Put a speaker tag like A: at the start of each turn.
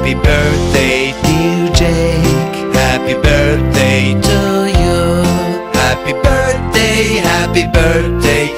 A: Happy birthday, dear Jake. Happy birthday to you. Happy birthday, happy birthday